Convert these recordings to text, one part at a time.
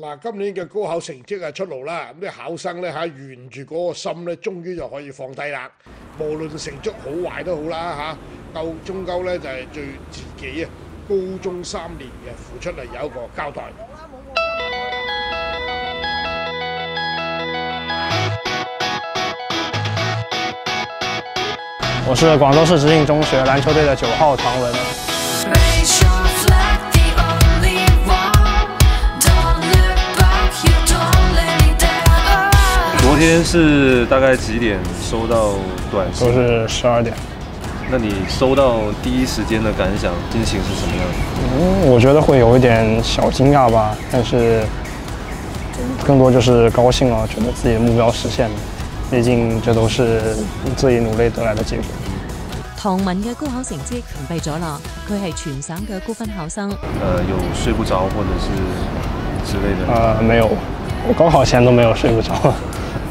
嗱，今年嘅高考成績啊出爐啦，咁啲考生咧嚇沿住嗰個心咧，終於就可以放低啦。無論成績好壞都好啦嚇，夠終究咧就係對自己啊高中三年嘅付出嚟有一個交代。我是廣州市直信中學籃球隊的九號唐文。昨天是大概几点收到短信？都是十二点。那你收到第一时间的感想，心情是什么样的？嗯，我觉得会有一点小惊讶吧，但是更多就是高兴啊，觉得自己的目标实现了。毕竟这都是自己努力得来的结果。唐文嘅高考成绩屏蔽咗啦，佢係全省嘅高分考生。呃，有睡不着或者是之类的？呃，没有，我高考前都没有睡不着。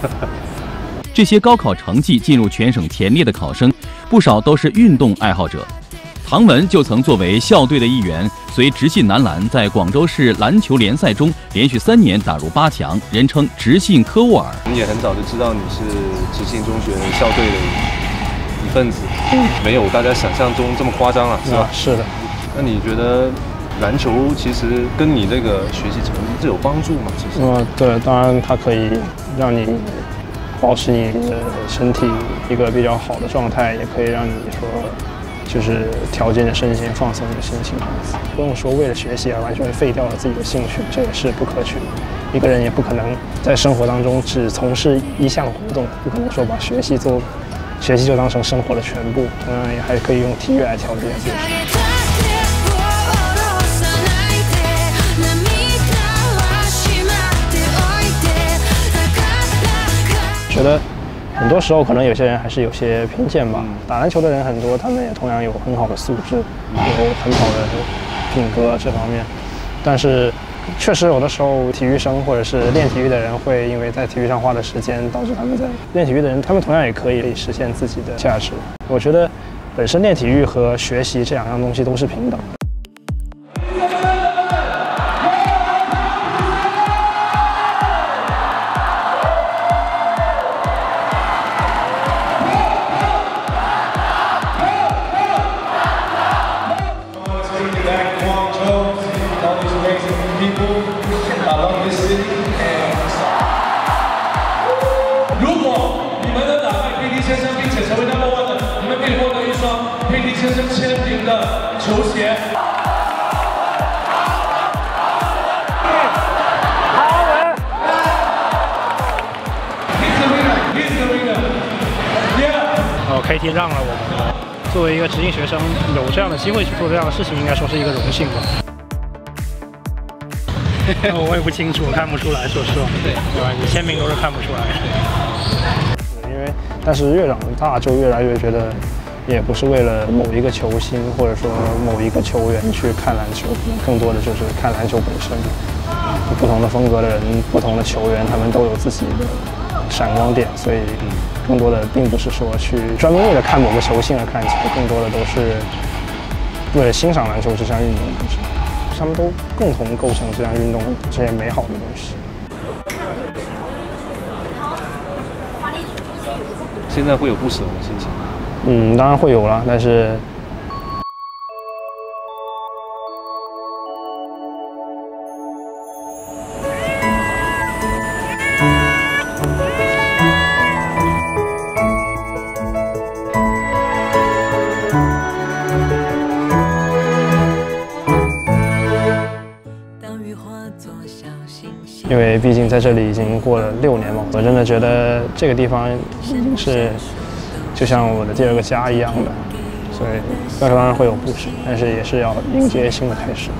這些高考成绩进入全省前列的考生，不少都是运动爱好者。唐文就曾作为校队的一员，随直信男篮在广州市篮球联赛中连续三年打入八强，人称直信科沃尔”。我们也很早就知道你是直信中学校队的一份子，没有大家想象中这么夸张了，是吧？是的。那你觉得篮球其实跟你这个学习成绩是有帮助嗎？其实？嗯，对，当然它可以让你保持你的身体一个比较好的状态，也可以让你說。就是调节你的身心，放松你的心情。不用说为了学习而完全废掉了自己的兴趣，这也是不可取的。一个人也不可能在生活当中只从事一项活动，不可能说把学习做学习就当成生活的全部。嗯，也还可以用体育来调节自己。覺得。很多时候，可能有些人还是有些偏见吧。打篮球的人很多，他们也同样有很好的素质，有很好的品格这方面。但是，确实有的时候，体育生或者是练体育的人，会因为在体育上花的时间，导致他们在练体育的人，他们同样也可以实现自己的价值。我觉得，本身练体育和学习这两样东西都是平等。KT 讓了我們，作為一個直信學生，有這樣的機會去做這樣的事情，應該說是一個榮幸吧。我也不清楚，我看不出來，說實話。對，對吧？你簽名都是看不出來。因為，但是越長大就越來越覺得，也不是为了某一个球星或者说某一个球员去看篮球，更多的就是看篮球本身。不同的风格的人，不同的球员，他们都有自己的闪光点，所以。更多的并不是说去专门为了看某个球星而看球，更多的都是为了欣赏篮球这项运动本身，他们都共同构成这项运动这些美好的东西。现在会有不舍的心情？嗯，当然会有了，但是。因为毕竟在这里已经过了六年嘛，我真的觉得这个地方已經是就像我的第二个家一样的，所以当然会有不捨，但是也是要迎接新的开始。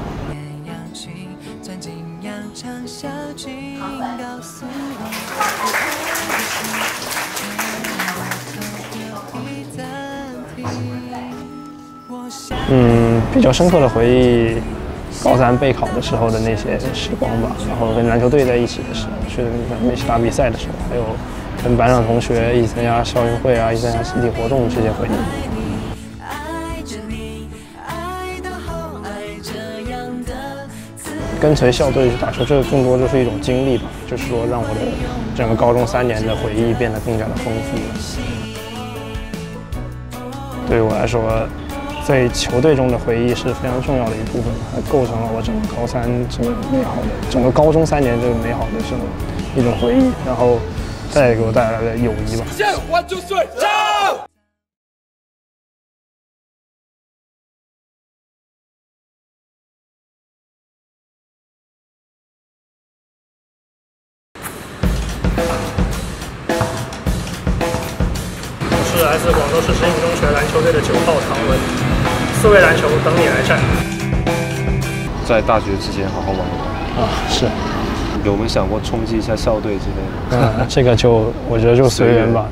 嗯，比较深刻的回忆。高三备考的时候的那些时光吧，然后跟篮球队在一起的时候，去一起打比赛的时候，还有跟班上同学一起参加校运会啊，一起参加集体活动这些回憶。跟随校队去打球，这个更多就是一种经历吧，就是说让我的整个高中三年的回忆变得更加的丰富对于我来说，在球队中的回忆是非常重要的一部分，它构成了我整个高三这个美好的整个高中三年这个美好的这种一种回忆，然后再给我带来的友谊吧。我是来自广州市实验中学篮球队的九号唐文，四位篮球等你来战。在大学之前好好玩一玩。啊，是，有没有想过冲击一下校队之类的？嗯，这个就我觉得就随缘吧。